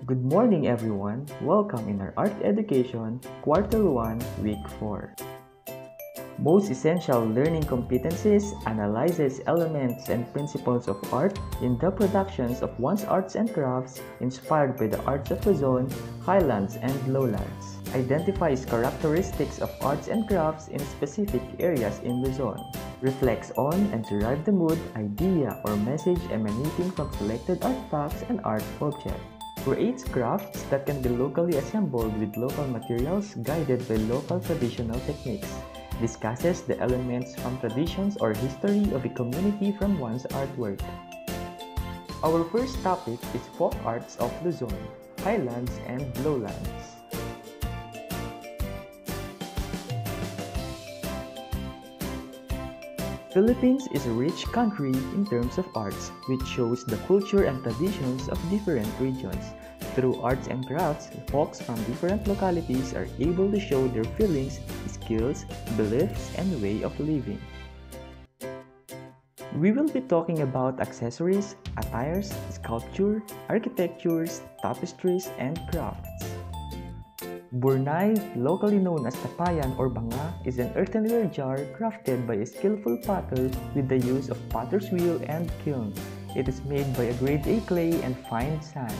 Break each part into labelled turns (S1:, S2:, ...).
S1: Good morning, everyone. Welcome in our art education, quarter 1, week 4. Most essential learning competencies analyzes elements and principles of art in the productions of one's arts and crafts inspired by the arts of Luzon, highlands, and lowlands. Identifies characteristics of arts and crafts in specific areas in Luzon. Reflects on and derive the mood, idea, or message emanating from selected artifacts and art objects creates crafts that can be locally assembled with local materials guided by local traditional techniques, discusses the elements from traditions or history of a community from one's artwork. Our first topic is folk arts of Luzon, highlands and lowlands. Philippines is a rich country in terms of arts, which shows the culture and traditions of different regions. Through arts and crafts, folks from different localities are able to show their feelings, skills, beliefs, and way of living. We will be talking about accessories, attires, sculpture, architectures, tapestries, and crafts. Burnay, locally known as tapayan or banga, is an earthenware jar crafted by a skillful potter with the use of potter's wheel and kiln. It is made by a grade A clay and fine sand.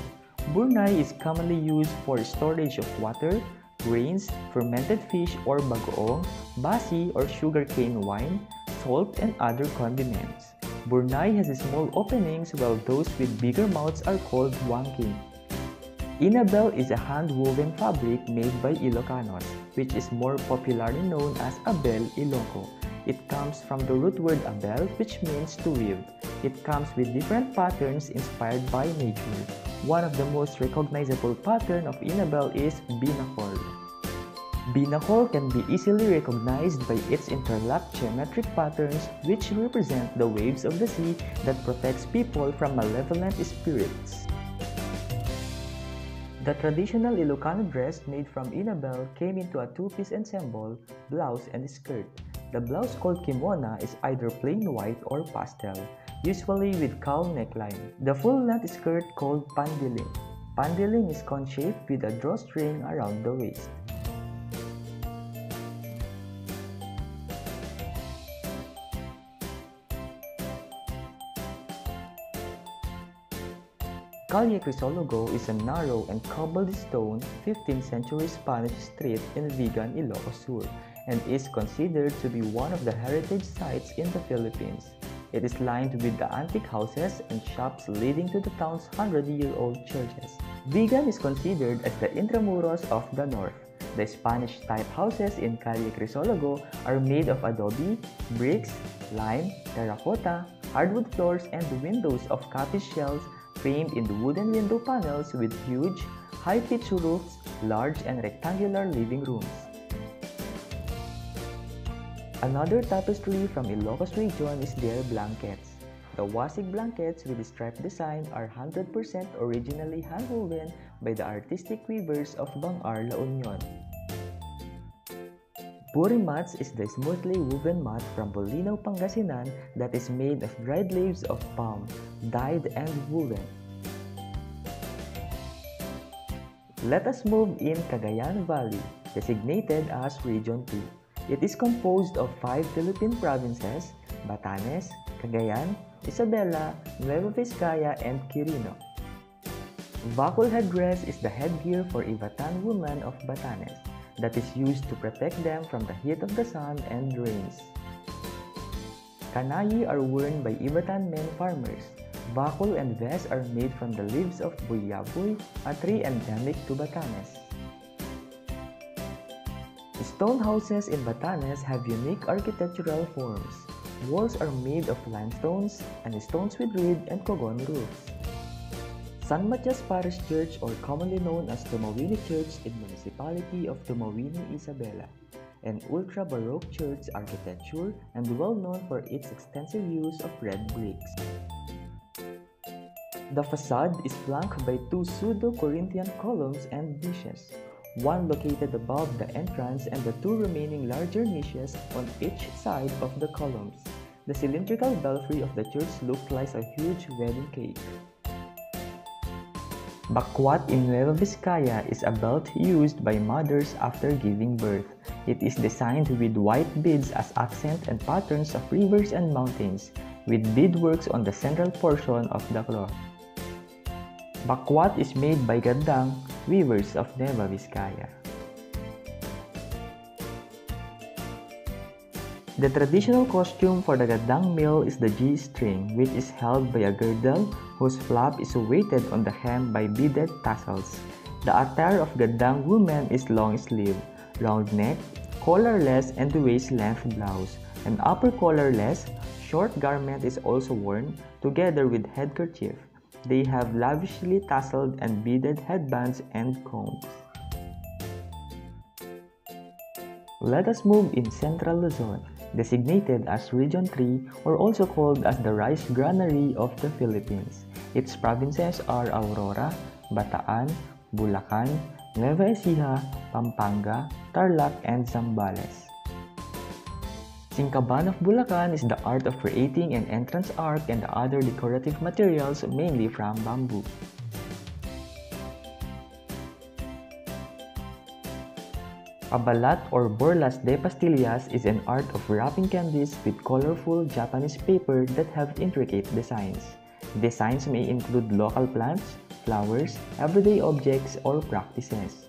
S1: Burnay is commonly used for storage of water, grains, fermented fish or bagoong, basi or sugarcane wine, salt, and other condiments. Burnay has small openings while those with bigger mouths are called Inabel is a hand-woven fabric made by Ilocanos, which is more popularly known as Abel Iloco. It comes from the root word abel, which means to weave. It comes with different patterns inspired by nature. One of the most recognizable pattern of Inabel is Binakol. Binakol can be easily recognized by its interlocked geometric patterns which represent the waves of the sea that protects people from malevolent spirits. The traditional Ilocano dress made from Inabel came into a two-piece ensemble, blouse and skirt. The blouse called kimona is either plain white or pastel, usually with cowl neckline. The full-length skirt called pandiling. Pandiling is cone-shaped with a drawstring around the waist. Calle Crisologo is a narrow and cobbled stone 15th century Spanish street in Vigan, Ilocos Sur and is considered to be one of the heritage sites in the Philippines. It is lined with the antique houses and shops leading to the town's 100-year-old churches. Vigan is considered as the Intramuros of the North. The Spanish-type houses in Calle Crisologo are made of adobe, bricks, lime, terracotta, hardwood floors, and windows of capiz shells framed in the wooden window panels with huge, high-pitched roofs, large and rectangular living rooms. Another tapestry from Ilocos region is their blankets. The wasig blankets with striped design are 100% originally handwoven by the artistic weavers of Bangar, La Union. Buri mats is the smoothly woven mat from Bolinao, Pangasinan that is made of dried leaves of palm, dyed and woven. Let us move in Cagayan Valley, designated as Region 2. It is composed of five Philippine provinces, Batanes, Cagayan, Isabela, Nueva Vizcaya, and Quirino. Bacol headdress is the headgear for Ivatan women of Batanes that is used to protect them from the heat of the sun and rains. Kanayi are worn by Ibatan men farmers. Bacol and vest are made from the leaves of buyaboy, a tree endemic to Batanes. Stone houses in Batanes have unique architectural forms. Walls are made of limestones and stones with reed and cogon roofs. San Matias Parish Church or commonly known as Tumauini Church in municipality of Tumauini, Isabela, an ultra-baroque church architecture and well known for its extensive use of red bricks. The facade is flanked by two pseudo-Corinthian columns and niches, one located above the entrance and the two remaining larger niches on each side of the columns. The cylindrical belfry of the church looked like a huge wedding cake. Bakwat in Nueva Vizcaya is a belt used by mothers after giving birth. It is designed with white beads as accent and patterns of rivers and mountains, with beadworks on the central portion of the cloth. Bakwat is made by Gaddang, weavers of Nueva Vizcaya. The traditional costume for the Gaddang mill is the G-string, which is held by a girdle whose flap is weighted on the hem by beaded tassels. The attire of Gaddang women is long sleeve, round neck, collarless and waist-length blouse. An upper collarless, short garment is also worn, together with headkerchief. They have lavishly tasseled and beaded headbands and combs. Let us move in Central Luzon designated as Region 3 or also called as the rice granary of the Philippines. Its provinces are Aurora, Bataan, Bulacan, Nueva Ecija, Pampanga, Tarlac, and Zambales. Singkaban of Bulacan is the art of creating an entrance arc and other decorative materials mainly from bamboo. Pabalat or Borlas de Pastillas is an art of wrapping candies with colorful Japanese paper that have intricate designs. Designs may include local plants, flowers, everyday objects, or practices.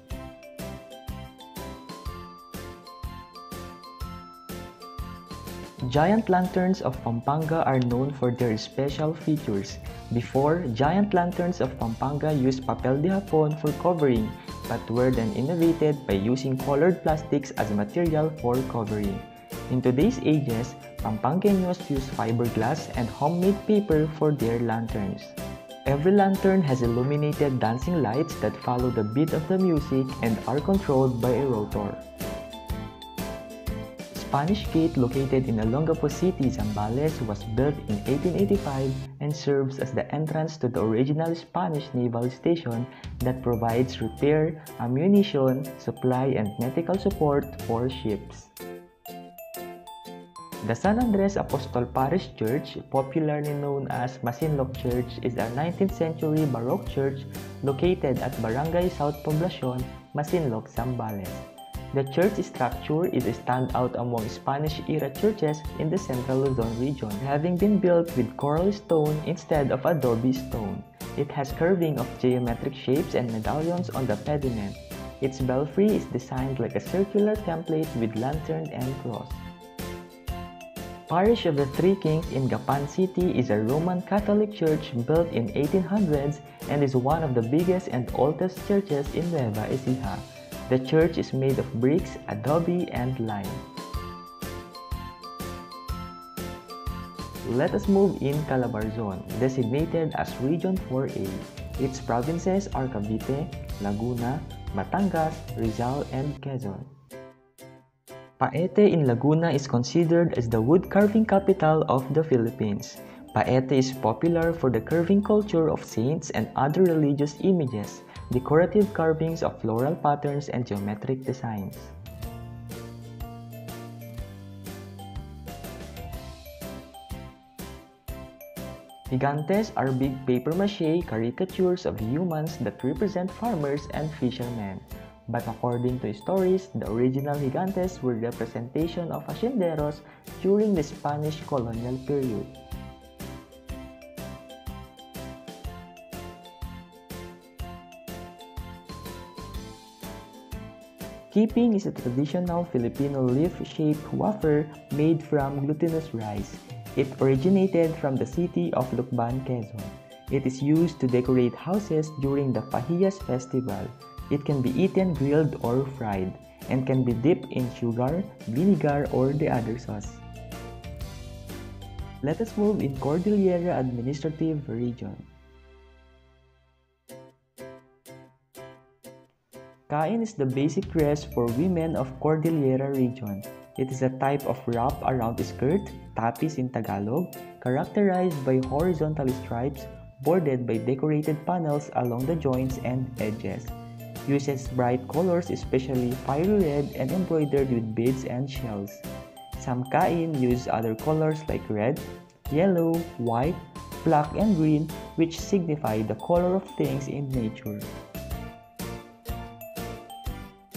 S1: Giant lanterns of Pampanga are known for their special features. Before, giant lanterns of Pampanga used papel de hapon for covering but were then innovated by using colored plastics as material for covering. In today's ages, Pampangueños use fiberglass and homemade paper for their lanterns. Every lantern has illuminated dancing lights that follow the beat of the music and are controlled by a rotor. Spanish Gate located in Olongapo City, Zambales was built in 1885 and serves as the entrance to the original Spanish naval station that provides repair, ammunition, supply, and medical support for ships. The San Andres Apostol Parish Church, popularly known as Masinloc Church, is a 19th century Baroque church located at Barangay South Poblacion, Masinloc, Zambales. The church structure is a standout among Spanish-era churches in the Central Luzon region, having been built with coral stone instead of adobe stone. It has carving of geometric shapes and medallions on the pediment. Its belfry is designed like a circular template with lantern and cross. Parish of the Three Kings in Gapan City is a Roman Catholic church built in 1800s and is one of the biggest and oldest churches in Nueva Ecija. The church is made of bricks, adobe, and lime. Let us move in Calabarzon, designated as Region 4A. Its provinces are Cavite, Laguna, Batangas, Rizal, and Quezon. Paete in Laguna is considered as the wood carving capital of the Philippines. Paete is popular for the carving culture of saints and other religious images, decorative carvings of floral patterns and geometric designs. Gigantes are big papier-mâché caricatures of humans that represent farmers and fishermen. But according to stories, the original gigantes were representation of hacienderos during the Spanish colonial period. Kiping is a traditional Filipino leaf-shaped wafer made from glutinous rice. It originated from the city of Lucban, Quezon. It is used to decorate houses during the Pahiyas festival. It can be eaten grilled or fried, and can be dipped in sugar, vinegar, or the other sauce. Let us move in Cordillera Administrative Region. Kain is the basic dress for women of Cordillera region. It is a type of wrap around skirt, tapis in Tagalog, characterized by horizontal stripes bordered by decorated panels along the joints and edges. Uses bright colors especially fiery red and embroidered with beads and shells. Some kain use other colors like red, yellow, white, black and green which signify the color of things in nature.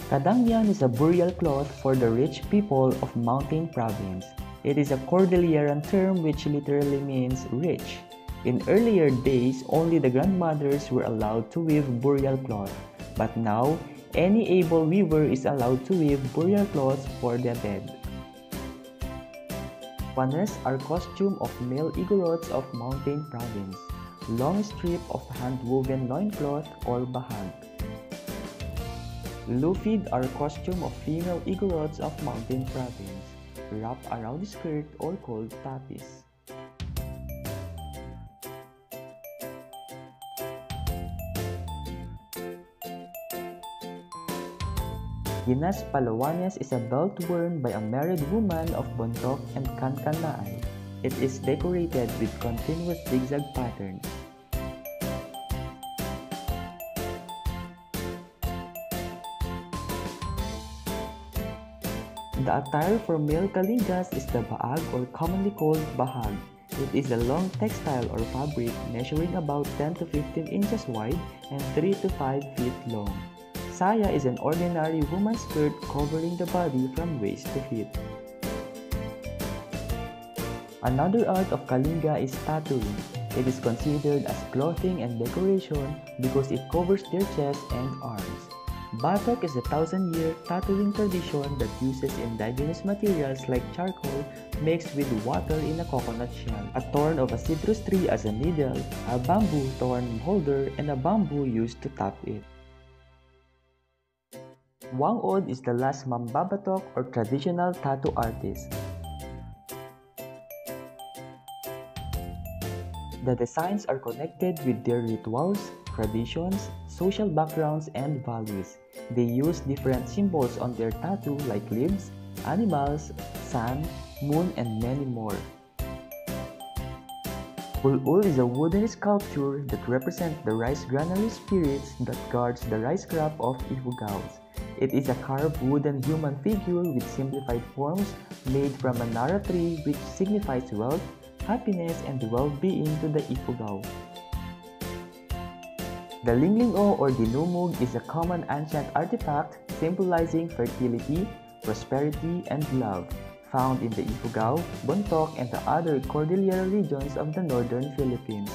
S1: Kadangyan is a burial cloth for the rich people of Mountain Province. It is a Cordilleran term which literally means rich. In earlier days, only the grandmothers were allowed to weave burial cloth, but now, any able weaver is allowed to weave burial cloths for their dead. Panes are costume of male Igorots of Mountain Province, long strip of hand-woven loincloth or bahag. Lufid are a costume of female Igorots of Mountain Province, wrapped around the skirt or called tapis. Ginas Palawanes is a belt worn by a married woman of Bontoc and Kankanaay. It is decorated with continuous zigzag patterns. The attire for male Kalingas is the baag or commonly called bahag. It is a long textile or fabric measuring about 10 to 15 inches wide and 3 to 5 feet long. Saya is an ordinary woman's skirt covering the body from waist to feet. Another art of Kalinga is tattooing. It is considered as clothing and decoration because it covers their chest and arms. Batok is a thousand-year tattooing tradition that uses indigenous materials like charcoal mixed with water in a coconut shell, a thorn of a citrus tree as a needle, a bamboo thorn holder, and a bamboo used to tap it. Whang-od is the last Mambabatok or traditional tattoo artist. The designs are connected with their rituals, traditions, social backgrounds, and values. They use different symbols on their tattoo like leaves, animals, sun, moon, and many more. Bulul is a wooden sculpture that represents the rice granary spirits that guards the rice crop of Ifugaos. It is a carved wooden human figure with simplified forms made from a nara tree which signifies wealth, happiness, and well-being to the Ifugao. The Lingling'o or Dinumug is a common ancient artifact symbolizing fertility, prosperity, and love, found in the Ifugao, Bontoc, and the other Cordillera regions of the northern Philippines.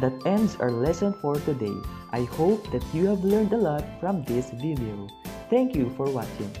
S1: That ends our lesson for today. I hope that you have learned a lot from this video. Thank you for watching.